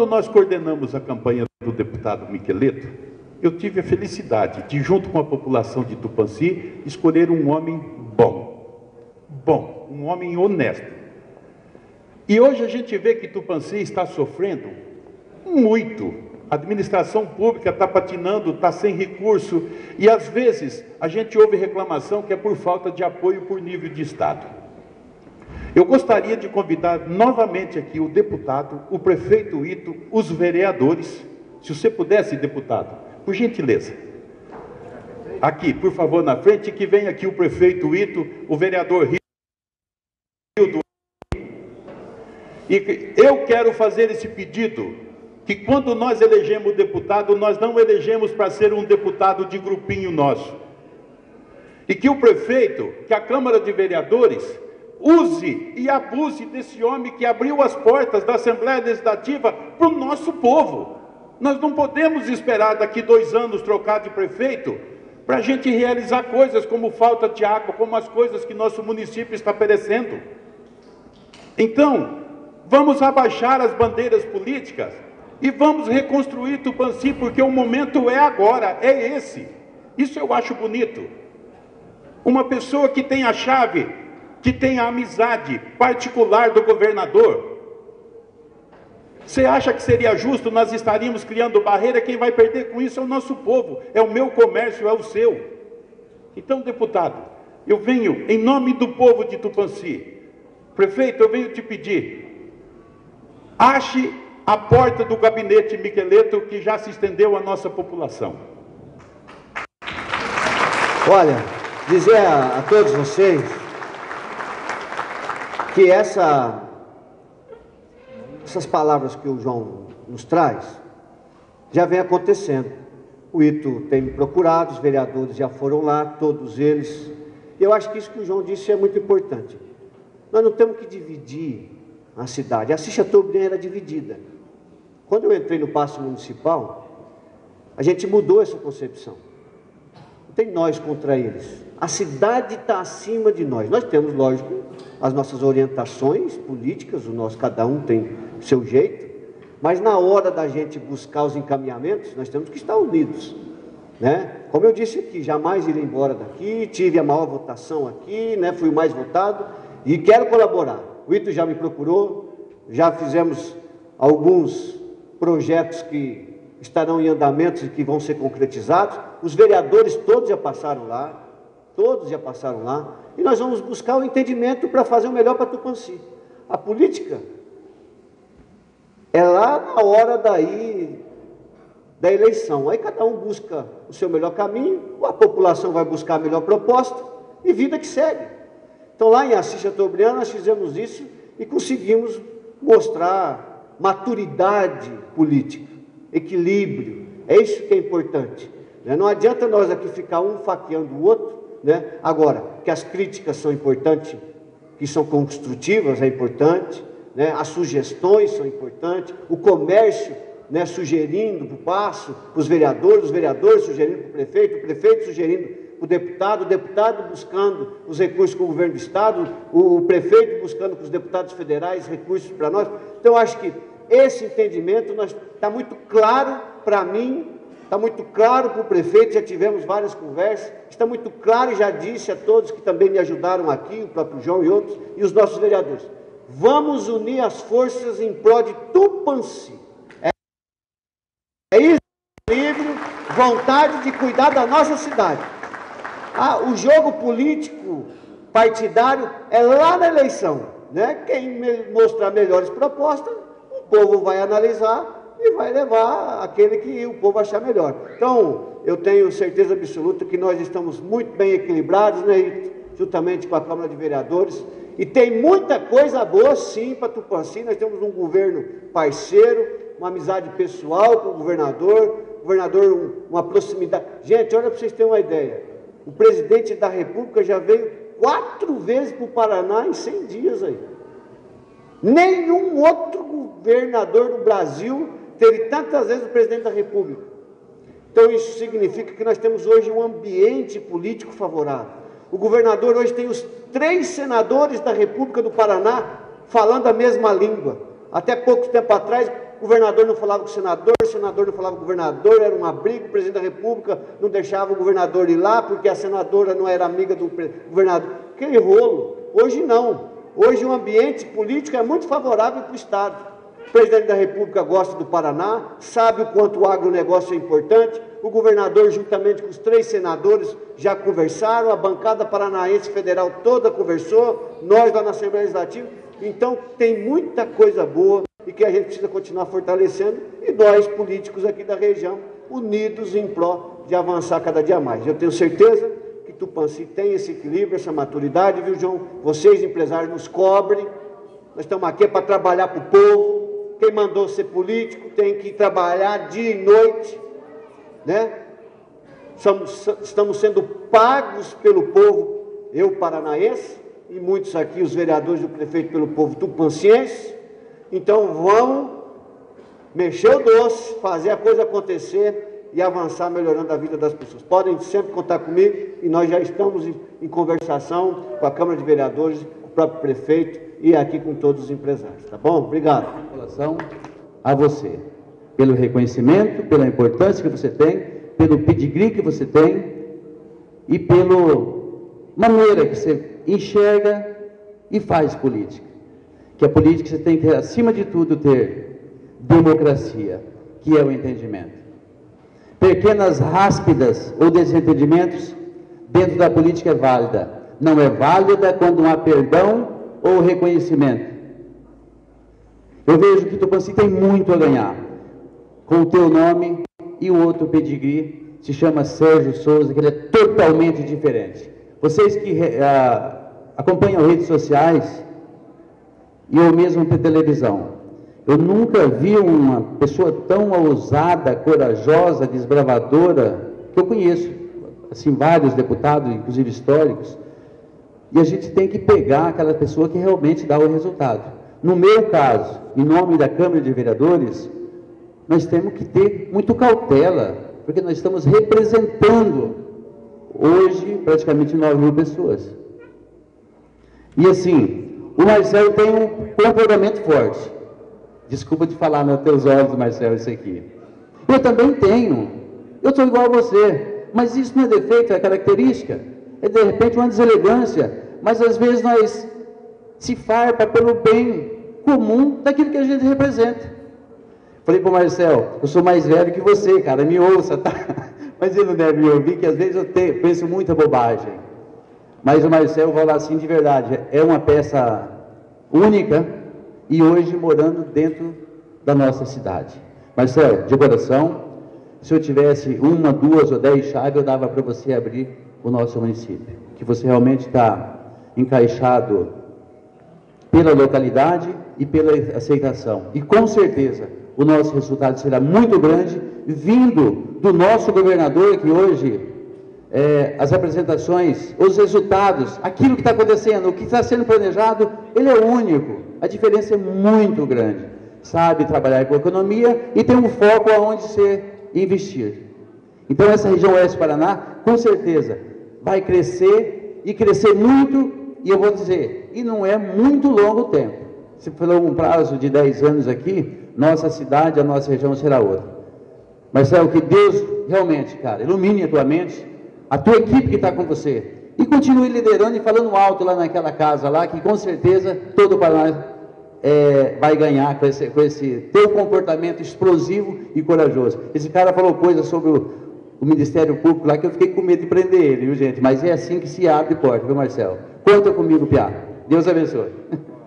Quando nós coordenamos a campanha do deputado Miqueleto, eu tive a felicidade de, junto com a população de Tupanci, escolher um homem bom. Bom, um homem honesto. E hoje a gente vê que Tupanci está sofrendo muito. A administração pública está patinando, está sem recurso, e às vezes a gente ouve reclamação que é por falta de apoio por nível de Estado. Eu gostaria de convidar novamente aqui o deputado, o prefeito Ito, os vereadores, se você pudesse, deputado, por gentileza. Aqui, por favor, na frente, que vem aqui o prefeito Ito, o vereador Rildo. E eu quero fazer esse pedido, que quando nós elegemos deputado, nós não elegemos para ser um deputado de grupinho nosso. E que o prefeito, que a Câmara de Vereadores, use e abuse desse homem que abriu as portas da Assembleia Legislativa para o nosso povo. Nós não podemos esperar daqui dois anos trocar de prefeito para a gente realizar coisas como falta de água, como as coisas que nosso município está perecendo. Então, vamos abaixar as bandeiras políticas e vamos reconstruir Tupanci, porque o momento é agora, é esse. Isso eu acho bonito. Uma pessoa que tem a chave, que tem a amizade particular do governador, você acha que seria justo nós estaríamos criando barreira? Quem vai perder com isso é o nosso povo, é o meu comércio, é o seu. Então, deputado, eu venho em nome do povo de Tupanci. Prefeito, eu venho te pedir. Ache a porta do gabinete Miqueleto que já se estendeu à nossa população. Olha, dizer a, a todos vocês que essa essas palavras que o João nos traz já vem acontecendo. O Ito tem me procurado, os vereadores já foram lá, todos eles. Eu acho que isso que o João disse é muito importante. Nós não temos que dividir a cidade. A Chateaubriand era dividida. Quando eu entrei no Paço Municipal, a gente mudou essa concepção. Tem nós contra eles. A cidade está acima de nós. Nós temos, lógico, as nossas orientações políticas, o nosso cada um tem seu jeito, mas na hora da gente buscar os encaminhamentos, nós temos que estar unidos. Né? Como eu disse aqui, jamais irei embora daqui, tive a maior votação aqui, né? fui o mais votado e quero colaborar. O Ito já me procurou, já fizemos alguns projetos que estarão em andamento e que vão ser concretizados. Os vereadores todos já passaram lá, todos já passaram lá, e nós vamos buscar o entendimento para fazer o melhor para Tupanci. A política é lá na hora daí da eleição. Aí cada um busca o seu melhor caminho, a população vai buscar a melhor proposta e vida que segue. Então lá em Assis Chateaubriand nós fizemos isso e conseguimos mostrar maturidade política, equilíbrio. É isso que é importante. Né? Não adianta nós aqui ficar um faqueando o outro. Né? Agora, que as críticas são importantes, que são construtivas, é importante né? as sugestões são importantes, o comércio né, sugerindo para o passo, para os vereadores, os vereadores sugerindo para o prefeito, o prefeito sugerindo para o deputado, o deputado buscando os recursos com o governo do Estado, o, prefeito buscando com os deputados federais recursos para nós. Então, acho que esse entendimento está muito claro para mim, está muito claro para o prefeito, já tivemos várias conversas, está muito claro e já disse a todos que também me ajudaram aqui, o próprio João e outros, e os nossos vereadores. Vamos unir as forças em prol de Tupanci. É, isso, livre, vontade de cuidar da nossa cidade. Ah, o jogo político partidário é lá na eleição. Né? Quem mostrar melhores propostas, o povo vai analisar e vai levar aquele que o povo achar melhor. Então, eu tenho certeza absoluta que nós estamos muito bem equilibrados, né, juntamente com a Câmara de Vereadores. E tem muita coisa boa sim para Tupanci. Nós temos um governo parceiro, uma amizade pessoal com o governador, governador uma proximidade. Gente, olha para vocês terem uma ideia. O presidente da República já veio quatro vezes para o Paraná em 100 dias aí. Nenhum outro governador do Brasil teve tantas vezes o presidente da República. Então isso significa que nós temos hoje um ambiente político favorável. O governador hoje tem os três senadores da República do Paraná falando a mesma língua. Até pouco tempo atrás, o governador não falava com o senador, o senador não falava com o governador, era um abrigo, o presidente da república não deixava o governador ir lá, porque a senadora não era amiga do governador. Aquele rolo. Hoje não. Hoje o ambiente político é muito favorável para o Estado. O presidente da República gosta do Paraná, sabe o quanto o agronegócio é importante. O governador, juntamente com os três senadores, já conversaram, a bancada paranaense federal toda conversou, nós lá na Assembleia Legislativa. Então, tem muita coisa boa e que a gente precisa continuar fortalecendo, e nós, políticos aqui da região, unidos em prol de avançar cada dia mais. Eu tenho certeza que Tupanci tem esse equilíbrio, essa maturidade, viu, João? Vocês, empresários, nos cobrem. Nós estamos aqui para trabalhar para o povo. Quem mandou ser político tem que trabalhar dia e noite, né? Estamos, estamos sendo pagos pelo povo, eu paranaense, e muitos aqui, os vereadores do prefeito pelo povo tupanciense. Então vão mexer o doce, fazer a coisa acontecer e avançar melhorando a vida das pessoas. Podem sempre contar comigo e nós já estamos em, conversação com a Câmara de Vereadores, o próprio prefeito e aqui com todos os empresários. Tá bom? Obrigado. A você, pelo reconhecimento, pela importância que você tem, pelo pedigree que você tem e pela maneira que você enxerga e faz política. Que a política você tem que, acima de tudo, ter democracia, que é o entendimento. Pequenas ráspidas ou desentendimentos dentro da política é válida. Não é válida quando não há perdão ou reconhecimento. Eu vejo que Tupanci tem muito a ganhar com o teu nome e o outro pedigree se chama Sérgio Souza, que ele é totalmente diferente. Vocês que uh, acompanham redes sociais e ou mesmo por televisão, eu nunca vi uma pessoa tão ousada, corajosa, desbravadora, que eu conheço, assim, vários deputados, inclusive históricos, e a gente tem que pegar aquela pessoa que realmente dá o resultado. No meu caso, em nome da Câmara de Vereadores, nós temos que ter muito cautela, porque nós estamos representando hoje praticamente 9 mil pessoas. E assim, o Marcelo tem um comportamento forte. Desculpa de falar nos teus olhos, Marcelo, isso aqui. Eu também tenho. Eu sou igual a você. Mas isso não é defeito, é característica. É de repente uma deselegância. Mas às vezes nós se farpa pelo bem comum daquilo que a gente representa. Falei para o Marcel, eu sou mais velho que você, cara, me ouça, tá? Mas ele não deve me ouvir, que às vezes eu penso muita bobagem. Mas o Marcel, vou falar assim de verdade, é uma peça única e hoje morando dentro da nossa cidade. Marcel, de coração, se eu tivesse uma, duas ou dez chaves, eu dava para você abrir o nosso município. Que você realmente está encaixado pela localidade e pela aceitação. E com certeza o nosso resultado será muito grande, vindo do nosso governador, que hoje é, as apresentações, os resultados, aquilo que está acontecendo, o que está sendo planejado, ele é único. A diferença é muito grande. Sabe trabalhar com economia e tem um foco aonde se investir. Então essa região oeste Paraná, com certeza, vai crescer e crescer muito, e eu vou dizer, e não é muito longo tempo. Se for um prazo de 10 anos aqui, nossa cidade, a nossa região será outra. Marcelo, que Deus realmente, cara, ilumine a tua mente, a tua equipe que está com você. E continue liderando e falando alto lá naquela casa lá, que com certeza todo o Paraná é, vai ganhar com esse, com esse teu comportamento explosivo e corajoso. Esse cara falou coisas sobre o, o, Ministério Público lá que eu fiquei com medo de prender ele, viu gente? Mas é assim que se abre porta, viu Marcelo? Conta comigo, Piá. Deus abençoe.